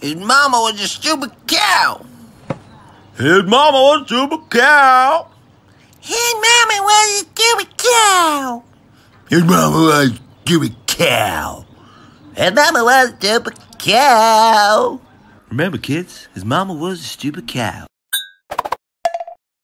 His mama was a stupid cow. His mama was a stupid cow. His mama was a stupid cow. His mama was a stupid cow. His mama was a stupid cow. Remember, kids, his mama was a stupid cow.